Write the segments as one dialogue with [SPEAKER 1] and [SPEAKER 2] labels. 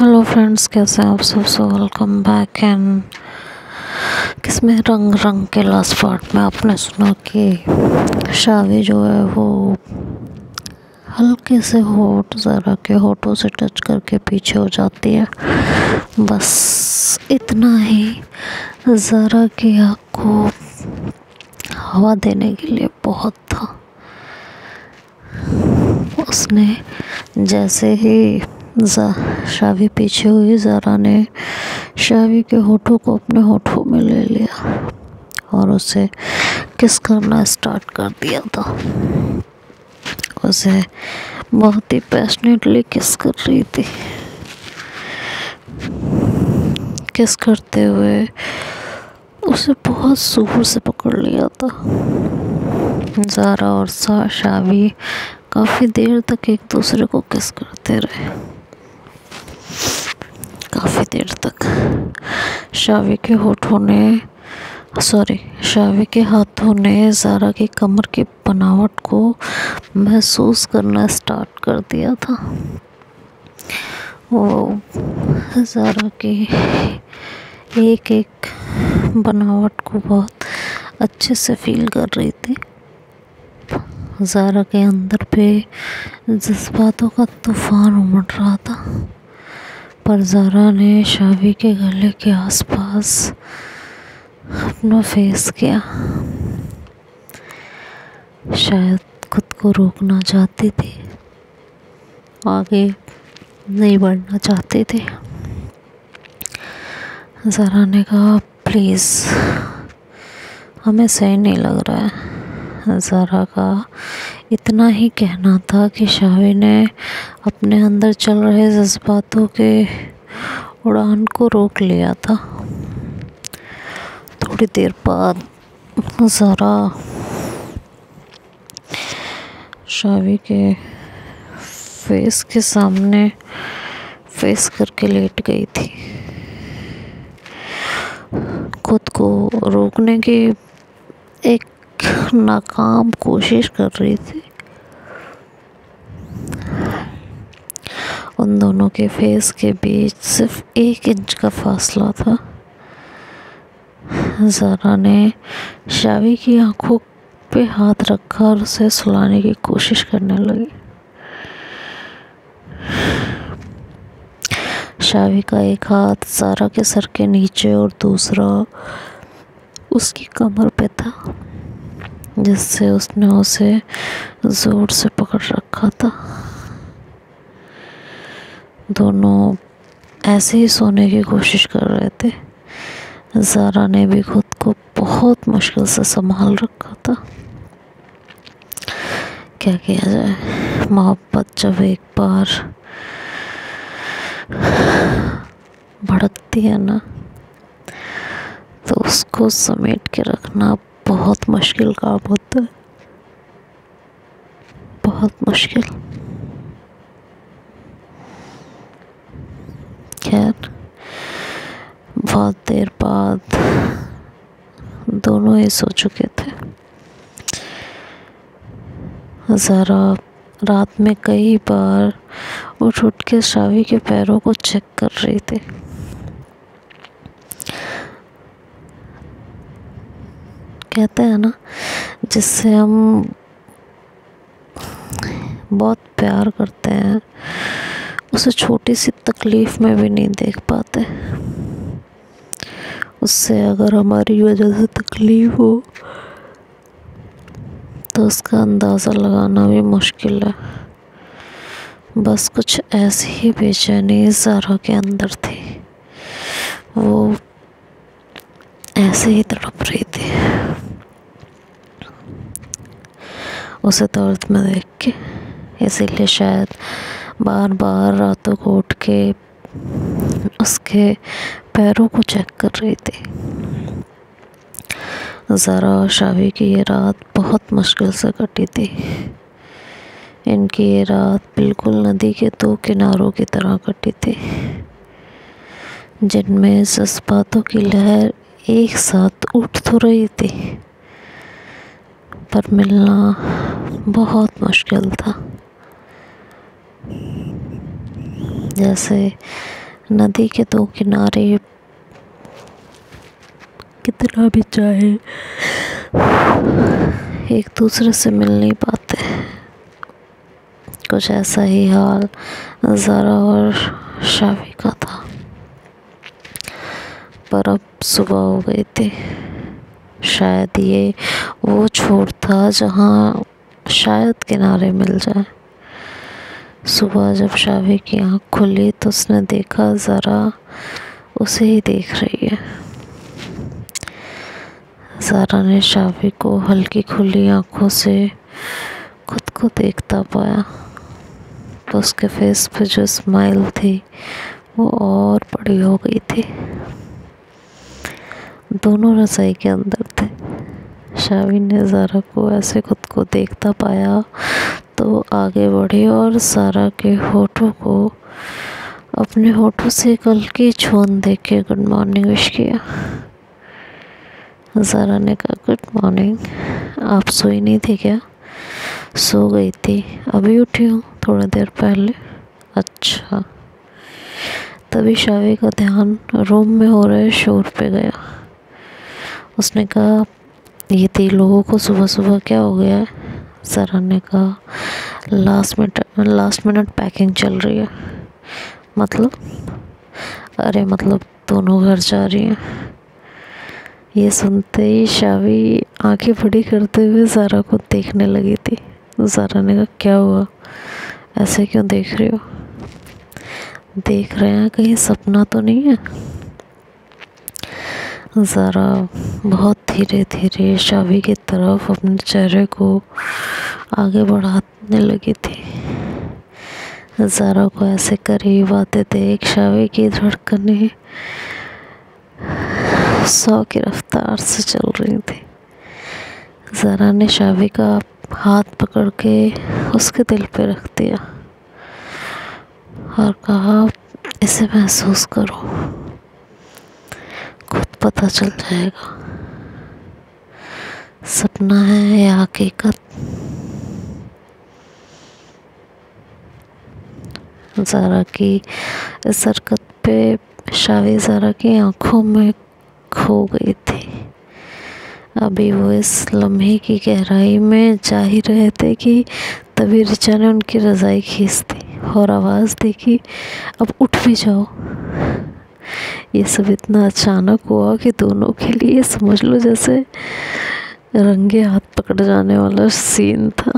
[SPEAKER 1] Hello friends कैसे हैं आप सब? सो वेलकम बैक एंड किसमें रंग रंग के लास्ट पार्ट में आपने सुना कि शादी जो है वो हल्के से होठ ज़रा के होठों से टच करके पीछे हो जाती है। बस इतना ही, ज़रा की आँख को हवा देने के लिए बहुत था। उसने जैसे ही शावी पीछे हुई ज़ारा ने शावी के होठों को अपने होठों में ले लिया और उसे किस करना स्टार्ट कर दिया था। उसे बहुत ही पैशनेटली किस कर रही थी। किस करते हुए उसे बहुत ज़ोर से पकड़ लिया था। ज़ारा और सा, शावी काफ़ी देर तक एक दूसरे को किस करते रहे। देर तक। शावी के होठों ने सॉरी शावी के हाथों ने ज़ारा की कमर की बनावट को महसूस करना स्टार्ट कर दिया था। वो ज़ारा की एक एक बनावट को बहुत अच्छे से फील कर रही थी। ज़ारा के अंदर पे जज्बातों का तूफ़ान उमड़ रहा था। पर ज़ारा ने शावी के गले के आसपास अपना फेस किया। शायद खुद को रोकना चाहती थी। आगे नहीं बढ़ना चाहती थी। ज़रा ने कहा प्लीज़ हमें सही नहीं लग रहा है। ज़रा का इतना ही कहना था कि शावी ने अपने अंदर चल रहे जज्बातों के उड़ान को रोक लिया था। थोड़ी देर बाद ज़रा शावी के फेस के सामने फेस करके लेट गई थी। खुद को रोकने की एक नाकाम कोशिश कर रही थी। उन दोनों के फेस के बीच सिर्फ़ एक इंच का फासला था। ज़रा ने शावी की आँखों पे हाथ रखा और उसे सुलाने की कोशिश करने लगी। शावी का एक हाथ ज़ारा के सर के नीचे और दूसरा उसकी कमर पे था। जिससे उसने उसे ज़ोर से पकड़ रखा था। दोनों ऐसे ही सोने की कोशिश कर रहे थे। ज़ारा ने भी खुद को बहुत मुश्किल से संभाल रखा था। क्या किया जाए? मोहब्बत जब एक बार भड़कती है ना तो उसको समेट के रखना बहुत मुश्किल काम होता है बहुत मुश्किल। खैर, बहुत देर बाद दोनों ही सो चुके थे। ज़रा रात में कई बार उठ उठ के शावी के पैरों को चेक कर रही थी। कहते हैं ना, जिससे हम बहुत प्यार करते हैं। उसे छोटी सी तकलीफ़ में भी नहीं देख पाते। उससे अगर हमारी वजह से तकलीफ़ हो तो उसका अंदाज़ा लगाना भी मुश्किल है। बस कुछ ऐसी ही बेचैनी ज़ारा के अंदर थी। वो ऐसे ही तड़प रही थी। उसे दर्द में देख के। इसीलिए शायद बार बार रातों को उठ के उसके पैरों को चेक कर रही थी। ज़रा और शावी की ये रात बहुत मुश्किल से कटी थी। इनकी ये रात बिल्कुल नदी के दो किनारों की तरह कटी थी, जिनमें जज्बातों की लहर एक साथ उठ तो रही थी। पर मिलना बहुत मुश्किल था। जैसे नदी के दो किनारे कितना भी चाहे, एक दूसरे से मिल नहीं पाते। कुछ ऐसा ही हाल ज़रा और शावी का था, पर अब सुबह हो गई थी। शायद ये वो छोर था जहाँ शायद किनारे मिल जाए। सुबह जब शावी की आँख खुली तो उसने देखा ज़रा उसे ही देख रही है। ज़ारा ने शावी को हल्की खुली आँखों से खुद को देखता पाया तो उसके फेस पे जो स्माइल थी वो और बड़ी हो गई थी। दोनों रसोई के अंदर थे। शावी ने ज़ारा को ऐसे खुद को देखता पाया तो आगे बढ़ी और सारा के होठों को, अपने होठों से कल की छून देख के गुड मॉर्निंग विश किया। ज़ारा ने कहा, गुड मॉर्निंग, आप सोई नहीं थी क्या? सो गई थी, अभी उठी हूँ, थोड़ी देर पहले। अच्छा। तभी शावी का ध्यान रूम में हो रहे शोर पे गया। उसने कहा, ये तीन लोगों को सुबह सुबह क्या हो गया है? जरा ने कहा last minute last minute packing चल रही है। मतलब? अरे मतलब दोनों घर जा रही हैं। ये सुनते ही शावी आँखें बड़ी करते हुए ज़ारा को देखने लगी थी। ज़ारा ने कहा, क्या हुआ? ऐसे क्यों देख रही हो? देख रहे हैं, कहीं सपना तो नहीं है? ज़ारा बहुत धीरे धीरे शावी की तरफ़ अपने चेहरे को आगे बढ़ाने लगी थी। ज़ारा को ऐसे करीब आते देख शावी की धड़कने सौ की रफ्तार से चल रही थी। ज़रा ने शावी का हाथ पकड़ के उसके दिल पे रख दिया और कहा, इसे महसूस करो। खुद पता चल जाएगा। सपना है या हकीकत। ज़ारा की इस हरकत पे शावी ज़ारा की आँखों में खो गई थी। अभी वो इस लम्हे की गहराई में जा ही रहे थे कि तभी रिचा ने उनकी रज़ाई खींच दी और आवाज़ दी कि अब उठ भी जाओ। ये सब इतना अचानक हुआ कि दोनों के लिए समझ लो जैसे रंगे हाथ पकड़ जाने वाला सीन था।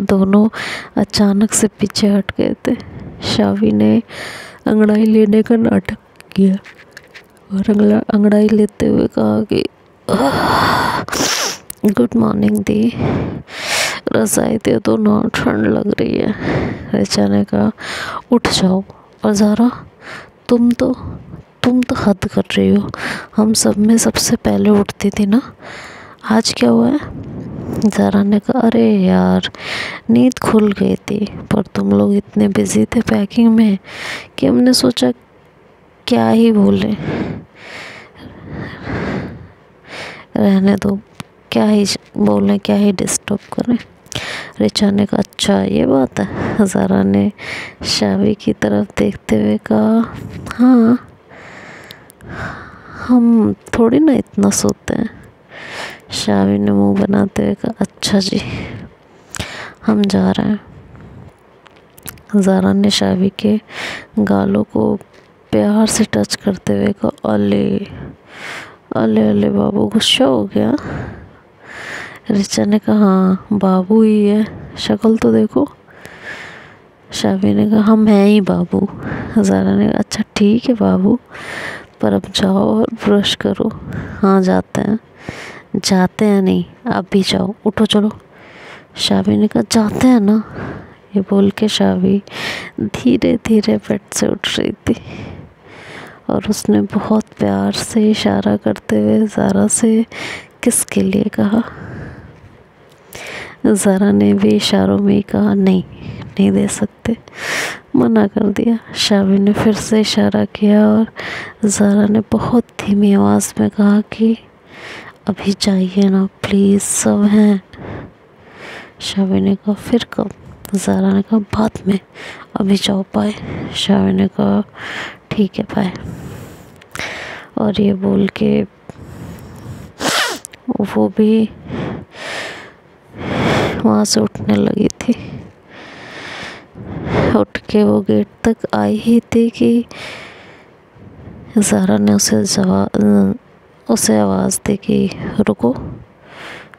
[SPEAKER 1] दोनों अचानक से पीछे हट गए थे। शावी ने अंगड़ाई लेने का नाटक किया और अंगड़ा अंगड़ाई लेते हुए कहा कि गुड मॉर्निंग दी। रजाई दे दो ना ठंड लग रही है। रेचा ने कहा, उठ जाओ और ज़ारा, तुम तो तुम तो हद कर रही हो। हम सब में सबसे पहले उठती थी ना। आज क्या हुआ है? ज़ारा ने कहा, अरे यार, नींद खुल गई थी, पर तुम लोग इतने बिज़ी थे पैकिंग में कि हमने सोचा क्या ही बोले रहने दो, क्या ही बोलें, क्या ही डिस्टर्ब करें। रिचा ने कहा अच्छा ये बात है। ज़ारा ने शावी की तरफ़ देखते हुए कहा हाँ हम थोड़ी ना इतना सोते हैं। शावी ने मुँह बनाते हुए कहा अच्छा जी, हम जा रहे हैं। ज़ारा ने शावी के गालों को प्यार से टच करते हुए कहा, अले अले अले, बाबू, गुस्सा हो गया? रिचा ने कहा हाँ बाबू ही है, शक्ल तो देखो। शावी ने कहा, हम हैं ही बाबू। हज़ारा ने कहा अच्छा ठीक है बाबू पर अब जाओ और ब्रश करो। हाँ जाते हैं। जाते हैं नहीं, आप भी जाओ। उठो, चलो। शाबी ने कहा, जाते हैं ना? ये बोल के शाबी धीरे धीरे बेड से उठ रही थी। और उसने बहुत प्यार से इशारा करते हुए ज़ारा से किस के लिए कहा? ज़ारा ने भी इशारों में ही कहा, नहीं नहीं दे सकते। मना कर दिया। शावी ने फिर से इशारा किया और ज़ारा ने बहुत धीमी आवाज़ में कहा कि, अभी जाइए ना प्लीज़ सब हैं। शावी ने कहा, फिर कब? ज़ारा ने कहा, बाद में, अभी जाओ पाए शावी ने कहा, ठीक है पाए और ये बोल के वो भी वहाँ से उठने लगी थी। के वो गेट तक आई ही थी कि ज़ारा ने उसे जवाब उसे आवाज़ दी कि रुको।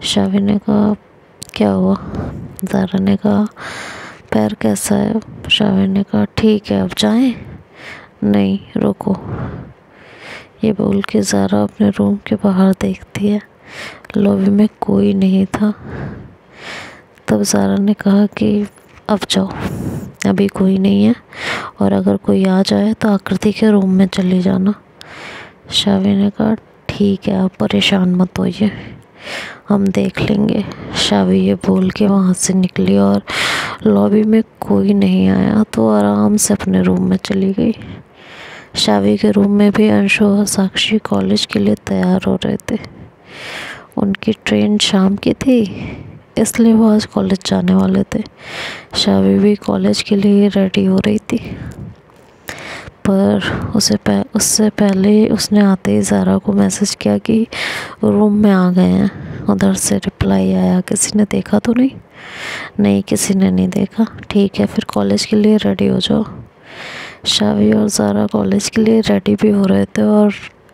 [SPEAKER 1] शावी ने कहा, क्या हुआ? ज़ारा ने कहा, पैर कैसा है? शावी ने कहा, ठीक है, अब जाएँ? नहीं, रुको। ये बोल के ज़ारा अपने रूम के बाहर देखती है। लॉबी में कोई नहीं था। तब ज़ारा ने कहा कि, अब जाओ। अभी कोई नहीं है। और अगर कोई आ जाए तो आकृति के रूम में चली जाना। शावी ने कहा, ठीक है, आप परेशान मत होइए। हम देख लेंगे। शावी ये बोल के वहाँ से निकली और लॉबी में कोई नहीं आया तो आराम से अपने रूम में चली गई। शावी के रूम में भी अंशु और साक्षी कॉलेज के लिए तैयार हो रहे थे। उनकी ट्रेन शाम की थी। इसलिए वो आज कॉलेज जाने वाले थे। शावी भी कॉलेज के लिए रेडी हो रही थी। पर उसे पह, उससे पहले उसने आते ही ज़ारा को मैसेज किया कि रूम में आ गए हैं। उधर से रिप्लाई आया किसी ने देखा तो नहीं? नहीं किसी ने नहीं देखा। ठीक है फिर कॉलेज के लिए रेडी हो जाओ। शावी और ज़ारा कॉलेज के लिए रेडी भी हो रहे थे और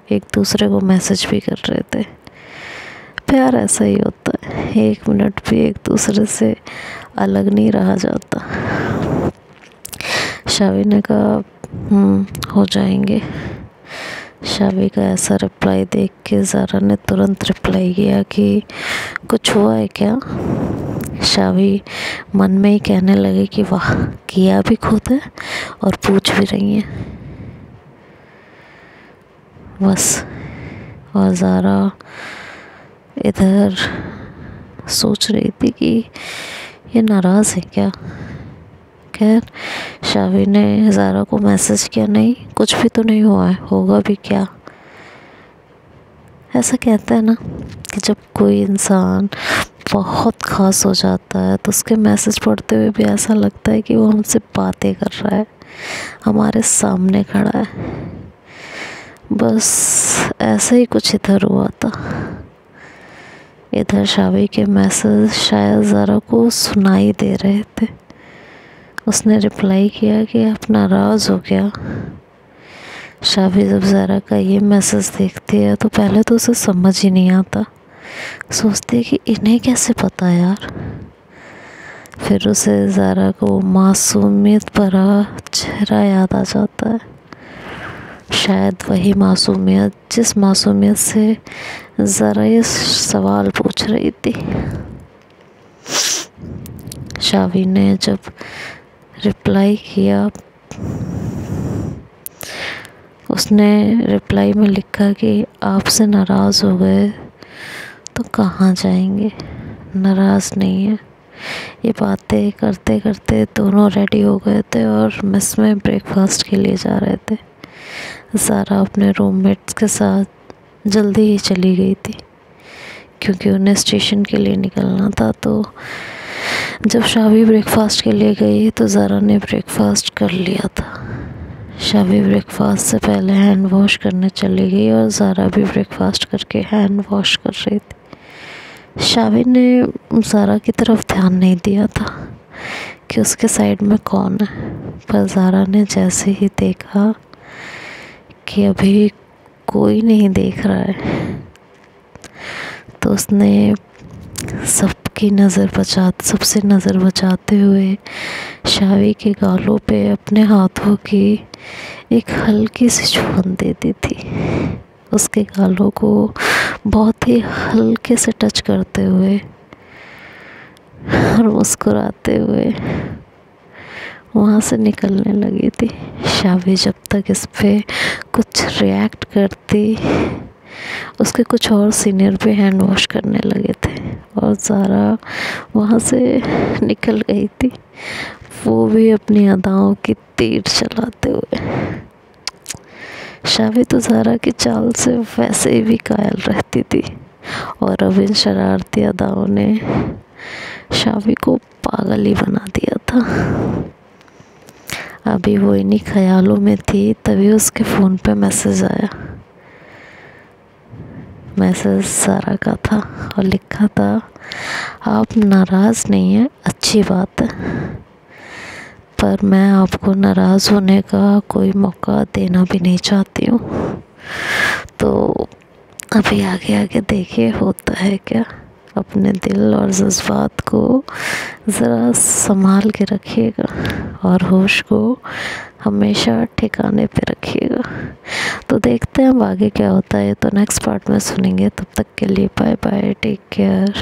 [SPEAKER 1] एक दूसरे को मैसेज भी कर रहे थे। प्यार ऐसा ही होता है। एक मिनट भी एक दूसरे से अलग नहीं रहा जाता। शावी ने कहा हम्म, हो जाएँगे। शावी का ऐसा रिप्लाई देख के ज़ारा ने तुरंत रिप्लाई किया कि कुछ हुआ है क्या? शावी मन में ही कहने लगे कि वाह किया भी खुद है और पूछ भी रही है। बस और ज़ारा इधर सोच रही थी कि ये नाराज़ है क्या? खैर, शावी ने ज़ारा को मैसेज किया, नहीं, कुछ भी तो नहीं हुआ है, होगा भी क्या? ऐसा कहते हैं ना कि जब कोई इंसान बहुत ख़ास हो जाता है तो उसके मैसेज पढ़ते हुए भी ऐसा लगता है कि वो हमसे बातें कर रहा है, हमारे सामने खड़ा है। बस ऐसा ही कुछ इधर हुआ था। इधर शावी के मैसेज शायद ज़रा को सुनाई दे रहे थे। उसने रिप्लाई किया कि आप नाराज़ हो गया। शावी जब ज़रा का ये मैसेज देखती है तो पहले तो उसे समझ ही नहीं आता। सोचती है कि इन्हें कैसे पता यार। फिर उसे ज़रा को मासूमियत भरा चेहरा याद आ जाता है। शायद वही मासूमियत जिस मासूमियत से ज़रा ये सवाल पूछ रही थी। शावी ने जब रिप्लाई किया, उसने रिप्लाई में लिखा कि आपसे नाराज़ हो गए तो कहाँ जाएँगे? नाराज़ नहीं है। ये बातें करते करते दोनों रेडी हो गए थे और मिस में ब्रेकफास्ट के लिए जा रहे थे। ज़ारा अपने रूममेट्स के साथ जल्दी ही चली गई थी। क्योंकि उन्हें स्टेशन के लिए निकलना था तो जब शावी ब्रेकफास्ट के लिए गई तो ज़ारा ने ब्रेकफास्ट कर लिया था। शावी ब्रेकफास्ट से पहले हैंड वॉश करने चली गई और ज़ारा भी ब्रेकफास्ट करके हैंड वॉश कर रही थी। शावी ने ज़ारा की तरफ़ ध्यान नहीं दिया था कि उसके साइड में कौन है, पर ज़ारा ने जैसे ही देखा कि अभी कोई नहीं देख रहा है। तो उसने सबकी नज़र बचा, सबसे नज़र बचाते हुए शावी के गालों पे अपने हाथों की एक हल्की सी छुअन दे दी थी। उसके गालों को बहुत ही हल्के से टच करते हुए और मुस्कुराते हुए वहाँ से निकलने लगी थी। शावी जब तक इस पर कुछ रिएक्ट करती, उसके कुछ और सीनियर भी हैंड वॉश करने लगे थे और ज़ारा वहाँ से निकल गई थी। वो भी अपनी अदाओं की तीर चलाते हुए। शावी तो ज़ारा की चाल से वैसे भी कायल रहती थी और अब इन शरारती अदाओं ने शावी को पागल ही बना दिया था। अभी वो इन्हीं ख्यालों में थी, तभी उसके फ़ोन पे मैसेज आया। मैसेज सारा का था और लिखा था, आप नाराज़ नहीं हैं, अच्छी बात है। पर मैं आपको नाराज़ होने का कोई मौका देना भी नहीं चाहती हूँ। तो अभी आगे आगे देखिए, होता है क्या? अपने दिल और जज्बात को ज़रा संभाल के रखिएगा और होश को हमेशा ठिकाने पे रखिएगा। तो देखते हैं अब आगे क्या होता है। तो नेक्स्ट पार्ट में सुनेंगे। तब तक के लिए बाय बाय टेक केयर